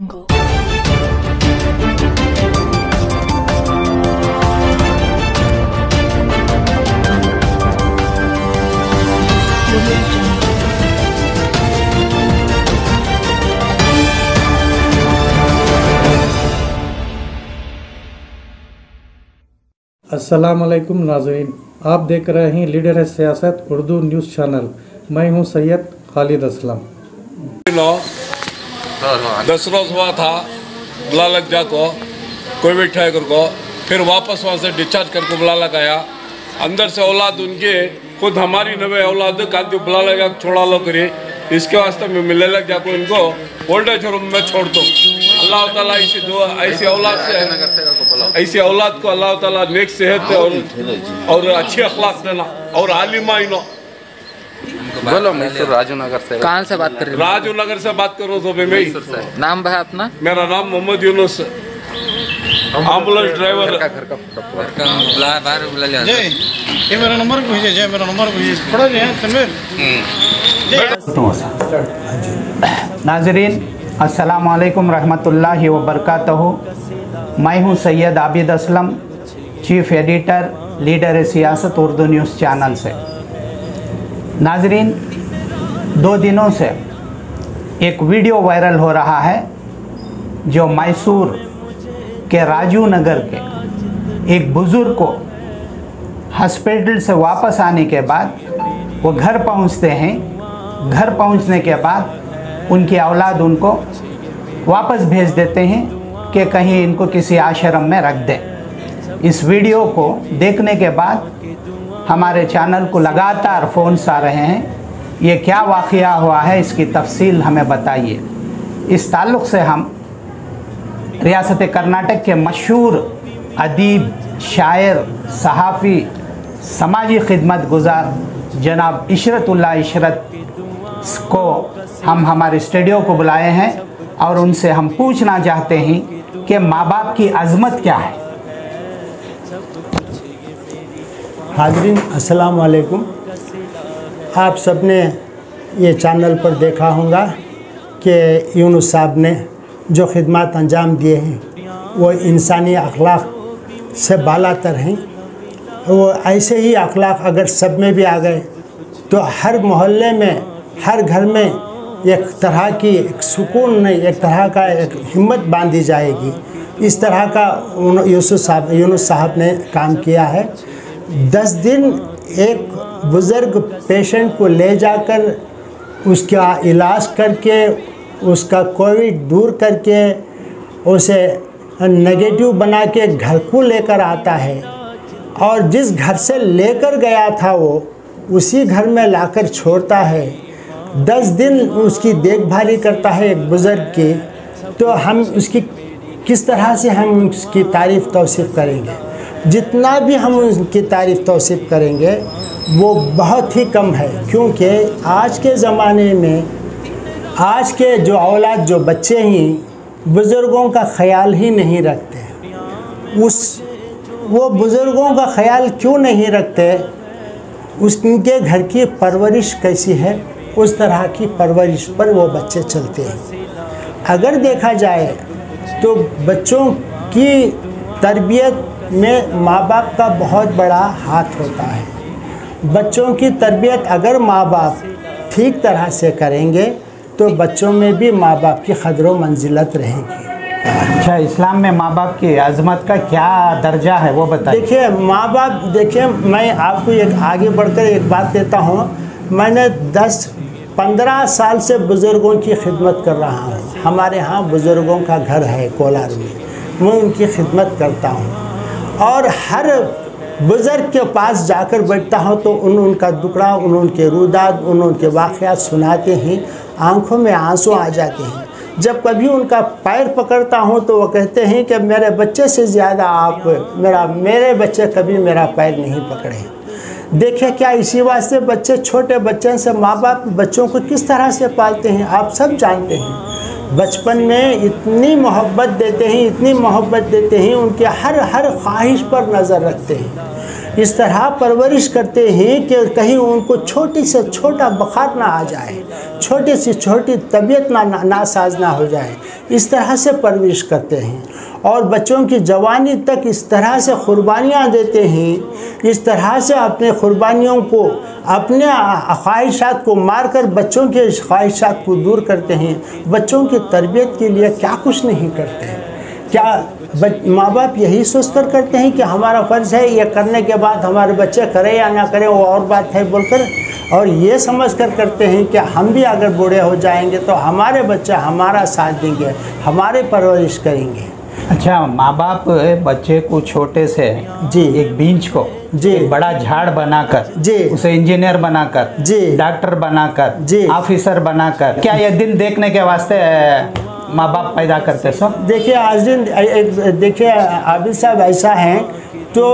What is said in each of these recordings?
अस्सलाम वालेकुम नाजरीन। आप देख रहे हैं लीडर है सियासत उर्दू न्यूज़ चैनल। मैं हूँ सैयद खालिद असलम। दस रोज हुआ था, बुला लग जा को कोविड टाइगर को, फिर वापस वहाँ से डिस्चार्ज करके बुला लगाया अंदर से औलाद उनके, खुद हमारी नवे औलाद कांति लगा, छोड़ा लो करी, इसके वास्ते में मिलने लग जा को इनको ओल्ड एज होम में छोड़ दो। अल्लाह ताला ऐसी दुआ, ऐसी औलाद से ऐसी औलाद को अल्लाह ताला नेक सेहत और और अच्छी अखलाक देना, और आलिमा इनो बोलो मैसूर राजू नगर से। कहाँ से बात कर रहे राजू नगर से बात करो तो मैं मैसूर से। नाम भाई अपना? मेरा नाम मोहम्मद यूनुस। एंबुलेंस ड्राइवर का घर का बाहर बुला लिया। ये मेरा नंबर जय मेरा जय तनवीर। नाजरीन अस्सलाम वालेकुम रहमतुल्लाहि व मैं हूँ Syed Abid Aslam chief editor leader Siasat Urdu news channel से। नाजरीन, दो दिनों से एक वीडियो वायरल हो रहा है जो मैसूर के राजू नगर के एक बुज़ुर्ग को हॉस्पिटल से वापस आने के बाद वो घर पहुँचते हैं। घर पहुँचने के बाद उनकी औलाद उनको वापस भेज देते हैं कि कहीं इनको किसी आश्रम में रख दें। इस वीडियो को देखने के बाद हमारे चैनल को लगातार फ़ोन्स आ रहे हैं। ये क्या वाक़ हुआ है, इसकी तफसील हमें बताइए। इस ताल्लुक़ से हम रियासत कर्नाटक के मशहूर अदीब, शायर, सहाफ़ी, समाजी खिदमत गुजार जनाब इशरतुल्ला इशरत को हम हमारे स्टूडियो को बुलाए हैं और उनसे हम पूछना चाहते हैं कि माँ बाप की अजमत क्या है। हाजरीन अस्सलाम वालेकुम आप सबने ये चैनल पर देखा होगा कि यूनुस साहब ने जो खिदमत अंजाम दिए हैं, वो इंसानी अखलाक से बालातर हैं। वो ऐसे ही अखलाक अगर सब में भी आ गए तो हर मोहल्ले में, हर घर में एक तरह की एक सुकून नहीं, एक तरह का एक हिम्मत बांधी जाएगी। इस तरह का यूसुफ साहब, यूनुस साहब ने काम किया है। दस दिन एक बुज़ुर्ग पेशेंट को ले जाकर उसका इलाज करके, उसका कोविड दूर करके, उसे नेगेटिव बना के घर को लेकर आता है। और जिस घर से लेकर गया था वो, उसी घर में लाकर छोड़ता है। दस दिन उसकी देखभाली करता है एक बुज़ुर्ग की। तो हम उसकी किस तरह से हम उसकी तारीफ़ तोसीफ़ करेंगे? जितना भी हम उनकी तारीफ़ तौसीफ़ करेंगे, वो बहुत ही कम है। क्योंकि आज के ज़माने में, आज के जो औलाद, जो बच्चे ही, बुज़ुर्गों का ख्याल ही नहीं रखते। उस, वो बुज़ुर्गों का ख्याल क्यों नहीं रखते? उसके घर की परवरिश कैसी है? उस तरह की परवरिश पर वो बच्चे चलते हैं। अगर देखा जाए तो बच्चों की तरबियत में माँ बाप का बहुत बड़ा हाथ होता है। बच्चों की तरबियत अगर माँ बाप ठीक तरह से करेंगे तो बच्चों में भी माँ बाप की कदर मंजिलत रहेगी। अच्छा इस्लाम में माँ बाप की अजमत का क्या दर्जा है वो बताइए। देखिए माँ बाप देखिए मैं आपको एक आगे बढ़कर एक बात देता हूँ। मैंने दस पंद्रह साल से बुज़ुर्गों की खिदमत कर रहा हूँ। हमारे यहाँ बुज़ुर्गों का घर है कोलार में। मैं उनकी खिदमत करता हूँ। और हर बुज़ुर्ग के पास जाकर बैठता हूँ तो उन, उनका दुकड़ा उन, उनके रुदाद, उन, उनके वाक़ात सुनाते हैं। आँखों में आँसू आ जाते हैं। जब कभी उनका पैर पकड़ता हूँ तो वो कहते हैं कि मेरे बच्चे से ज़्यादा आप, मेरा, मेरे बच्चे कभी मेरा पैर नहीं पकड़े देखिए क्या इसी वास्ते बच्चे, छोटे बच्चे से माँ बाप बच्चों को किस तरह से पालते हैं, आप सब जानते हैं। बचपन में इतनी मोहब्बत देते हैं, इतनी मोहब्बत देते हैं, उनके हर हर ख्वाहिश पर नज़र रखते हैं। इस तरह परवरिश करते हैं कि कहीं उनको छोटी से छोटा बुखार ना आ जाए, छोटी से छोटी तबीयत ना नासाज ना हो जाए, इस तरह से परवरिश करते हैं। और बच्चों की जवानी तक इस तरह से कुर्बानियाँ देते हैं, इस तरह से अपने कुर्बानियों को, अपने ख्वाहिशात को मारकर बच्चों के ख्वाहिशात को दूर करते हैं। बच्चों की तरबियत के लिए क्या कुछ नहीं करते। हैं क्या माँ बाप यही सोच कर करते हैं कि हमारा फ़र्ज़ है ये करने के बाद हमारे बच्चे करें या ना करें वो और बात है बोलकर और ये समझ कर करते हैं कि हम भी अगर बूढ़े हो जाएँगे तो हमारे बच्चे हमारा साथ देंगे हमारे परवरिश करेंगे अच्छा माँ बाप बच्चे को छोटे से जी। एक बींच को जी। एक बड़ा झाड़ बनाकर जी। उसे इंजीनियर बनाकर जी। डॉक्टर बनाकर जी। ऑफिसर बनाकर क्या ये दिन देखने के वास्ते माँ बाप पैदा करते सो देखिए, आज दिन देखिए, आबिद साहब ऐसा है तो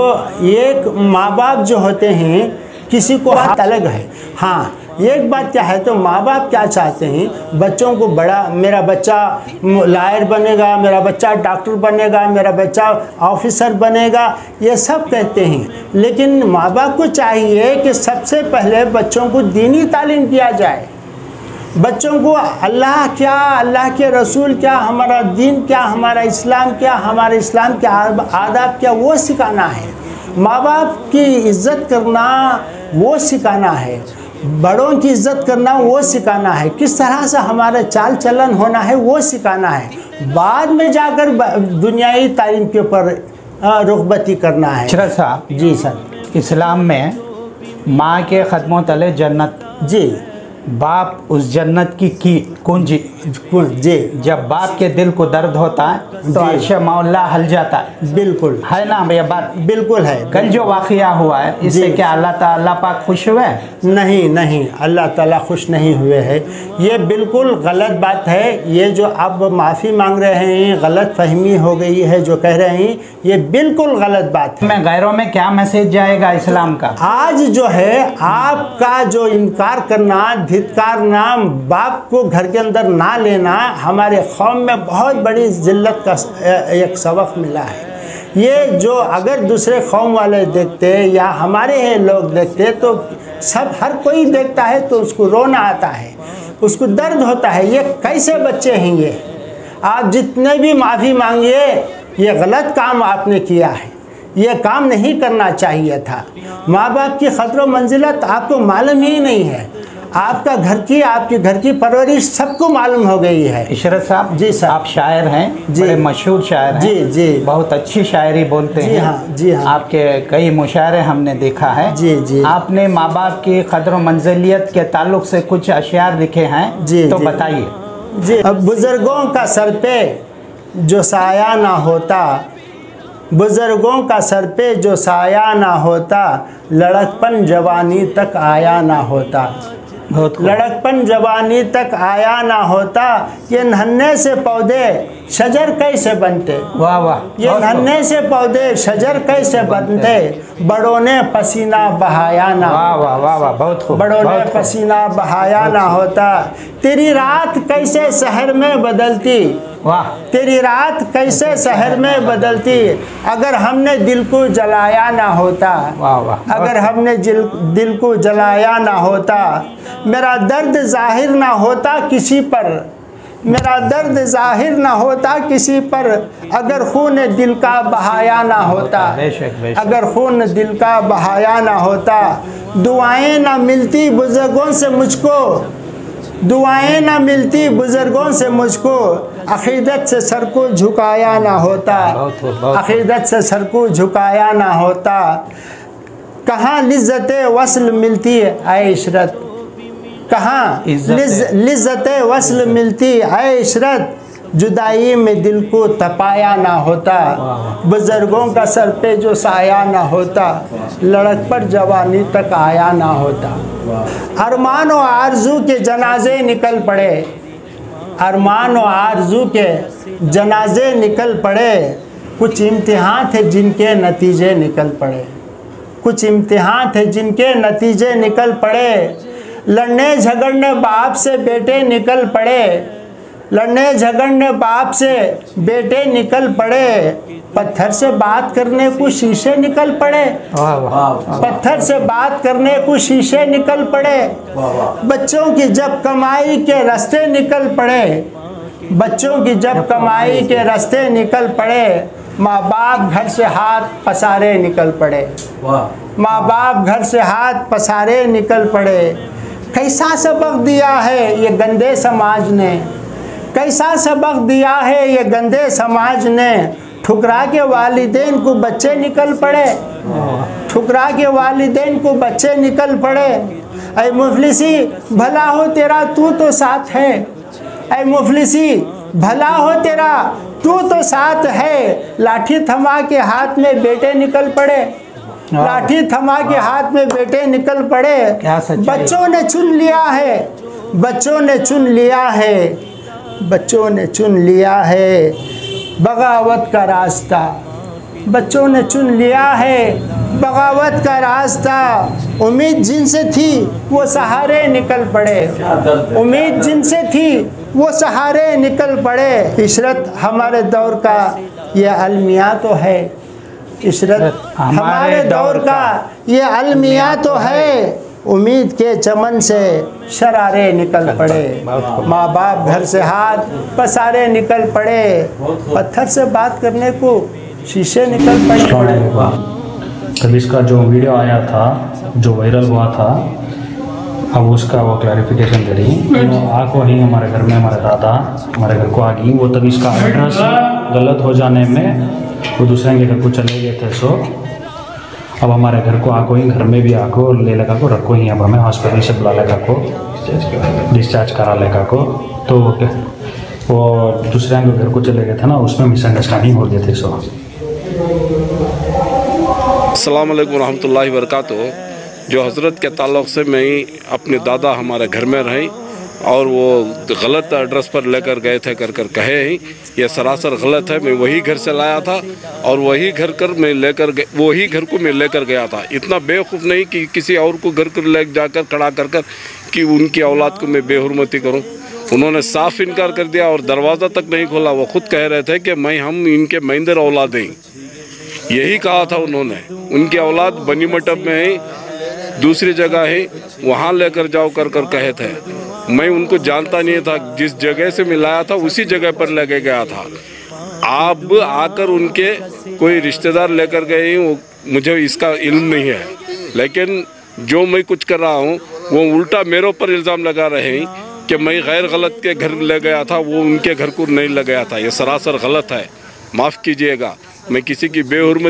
एक माँ बाप जो होते हैं, किसी को हाथ अलग है। हाँ एक बात क्या है तो माँ बाप क्या चाहते हैं, बच्चों को बड़ा, मेरा बच्चा लायर बनेगा, मेरा बच्चा डॉक्टर बनेगा, मेरा बच्चा ऑफिसर बनेगा, ये सब कहते हैं। लेकिन माँ बाप को चाहिए कि सबसे पहले बच्चों को दीनी तालीम दिया जाए। बच्चों को अल्लाह क्या अल्लाह के रसूल क्या हमारा दीन क्या हमारा इस्लाम क्या हमारे इस्लाम के आदाब क्या वो सिखाना है। माँ बाप की इज़्ज़त करना वो सिखाना है। बड़ों की इज़्ज़त करना वो सिखाना है। किस तरह से हमारा चाल चलन होना है वो सिखाना है। बाद में जाकर दुनियाई तालीम के ऊपर रुखबती करना है। साहब जी सर। इस्लाम में माँ के कदमों तले जन्नत। जी। बाप उस जन्नत की की कुंजी जी जब बाप के दिल को दर्द होता है तो जी। मौला हल जाता है। बिल्कुल। है ना भैया बात? बिल्कुल है। कल जो वाकया हुआ है इससे क्या अल्लाह ताला पाक खुश हुए? नहीं नहीं अल्लाह ताला खुश नहीं हुए है। ये बिल्कुल गलत बात है। ये जो आप माफ़ी मांग रहे हैं गलत फहमी हो गई है जो कह रहे हैं ये बिल्कुल गलत बात है। में गैरों में क्या मैसेज जाएगा इस्लाम का? आज जो है आपका जो इनकार करना धिक्कारना बाप को घर के अंदर ना लेना हमारे कौम में बहुत बड़ी जिल्लत का एक सबक मिला है। ये जो अगर दूसरे कौम वाले देखते या हमारे हैं लोग देखते तो सब, हर कोई देखता है तो उसको रोना आता है, उसको दर्द होता है, ये कैसे बच्चे हैं ये आप जितने भी माफ़ी मांगिए, ये गलत काम आपने किया है। ये काम नहीं करना चाहिए था। माँ बाप की खतर मंजिलत आपको मालूम ही नहीं है। आपका घर की आपके घर की परवरिश सबको मालूम हो गई है इशरत साहब जी सर। आप शायर हैं जी। बड़े मशहूर शायर हैं जी, जी। बहुत अच्छी शायरी बोलते जी हैं हाँ, जी हाँ। आपके कई मुशायरे हमने देखा है जी, जी। आपने माँ बाप की कदर मंजिलियत के ताल्लुक से कुछ अशियार लिखे हैं जी, तो बताइए जी अब बुज़ुर्गों का सर पे जो साया ना होता बुज़ुर्गों का सर पे जो साया ना होता लड़कपन जवानी तक आया ना होता। लड़कपन जवानी तक आया ना होता। ये नन्हे से पौधे शजर कैसे बनते? वाह वाह ये नन्हे से पौधे शजर कैसे बनते बड़ों ने पसीना बहाया ना वाह वाह वाह वाह बहुत खूब बड़ों ने पसीना बहाया ना होता। तेरी रात कैसे शहर में बदलती? वाह। तेरी रात कैसे शहर में बदलती? अगर हमने दिल को जलाया ना होता वाह वाह अगर हमने दिल को जलाया ना होता मेरा दर्द ज़ाहिर ना होता किसी पर मेरा दर्द ज़ाहिर ना होता किसी पर अगर खून दिल का बहाया ना होता। अगर खून दिल का बहाया ना होता दुआएँ ना मिलती बुज़ुर्गों से मुझको दुआएँ ना मिलती बुज़ुर्गों से मुझको अकीदत से सर को झुकाया ना होता। अकीदत से सर को झुकाया ना होता कहाँ लिज्जत वसल मिलती है आए इशरत कहाँ? लिज्जत वसल मिलती है इशरत। जुदाई में दिल को तपाया ना होता। बुज़ुर्गों का सर पे जो साया ना होता। लड़क पर जवानी तक आया ना होता। अरमान व आरज़ू के जनाजे निकल पड़े। अरमान व आरज़ू के जनाजे निकल पड़े। कुछ इम्तिहान थे जिनके नतीजे निकल पड़े। कुछ इम्तिहान थे जिनके नतीजे निकल पड़े। लड़ने झगड़ने बाप से बेटे निकल पड़े। लड़ने झगड़ने बाप से बेटे निकल पड़े। पत्थर से बात करने को शीशे निकल पड़े। वाह वाह। पत्थर से बात करने को शीशे निकल पड़े। बच्चों की जब कमाई के रास्ते निकल पड़े। बच्चों की जब कमाई के रास्ते निकल पड़े माँ बाप घर से हाथ पसारे निकल पड़े। माँ बाप घर से हाथ पसारे निकल पड़े। कैसा सबक दिया है ये गंदे समाज ने? कैसा सबक दिया है ये गंदे समाज ने? ठुकरा के वालिदेन को बच्चे निकल पड़े। ठुकरा के वालिदेन को बच्चे निकल पड़े। अय मुफलिसी, भला हो तेरा, तू तो साथ है। अय मुफलिसी, भला हो तेरा, तू तो साथ है। लाठी थमा के हाथ में बेटे निकल पड़े। लाठी थमा के हाथ में बेटे निकल पड़े। बच्चों ने चुन लिया है। बच्चों ने चुन लिया है। बच्चों ने चुन लिया है। बगावत का रास्ता। बच्चों ने चुन लिया है। बगावत का रास्ता। उम्मीद जिनसे थी वो सहारे निकल पड़े। उम्मीद जिनसे थी वो सहारे निकल पड़े। इशरत हमारे दौर का यह अलमिया तो है। इशरत हमारे दौर का ये अलमिया तो है। उम्मीद के चमन से शरारे निकल पड़े। माँ बाप घर से हाथ पसारे निकल पड़े। पत्थर से बात करने को शीशे निकल पड़े। कल इसका जो वीडियो आया था जो वायरल हुआ था अब उसका वो क्लैरिफिकेशन दे रही वो आ को ही हमारे घर में हमारे दादा हमारे घर को आ गई। वो तब इसका एड्रेस गलत हो जाने में वो दूसरे के घर को चले गए थे सो अब हमारे घर को आको ही घर में भी आको ले लगा को रखो ही अब हमें हॉस्पिटल से बुला लगा को डिस्चार्ज करा लेगा। को तो वो दूसरे के घर को चले गए थे ना उसमें मिसअंडरस्टैंडिंग हो गए थे सो वालेकुम रहमतुल्लाहि वरकatuh जो हज़रत के ताल्लुक़ से मैं ही अपने दादा हमारे घर में रहे और वो गलत एड्रेस पर लेकर गए थे, कर कर, कहे ही, ये सरासर गलत है, मैं वही घर से लाया था और वही घर कर मैं लेकर वही घर को मैं लेकर गया था। इतना बेवकूफ़ नहीं कि किसी और को घर कर ले जाकर खड़ा कर कर कि उनकी औलाद को मैं बेहरमती करूँ। उन्होंने साफ़ इनकार कर दिया और दरवाज़ा तक नहीं खोला। वो खुद कह रहे थे कि मैं, हम इनके महिंदर औलाद हैं। यही कहा था उन्होंने। उनकी औलाद बनी मटब में है, दूसरी जगह है, वहाँ लेकर जाओ, कर कर कहे थे। मैं उनको जानता नहीं था, जिस जगह से मिलाया था, उसी जगह पर लेके गया था। आप आकर उनके कोई रिश्तेदार लेकर गए मुझे इसका इल्म नहीं है। लेकिन जो मैं कुछ कर रहा हूँ, वो उल्टा मेरे ऊपर इल्ज़ाम लगा रहे हैं कि मैं गैर गलत के घर ले गया था, वो उनके घर को नहीं ले गया था। ये सरासर गलत है। माफ़ कीजिएगा, मैं किसी की बेहरमत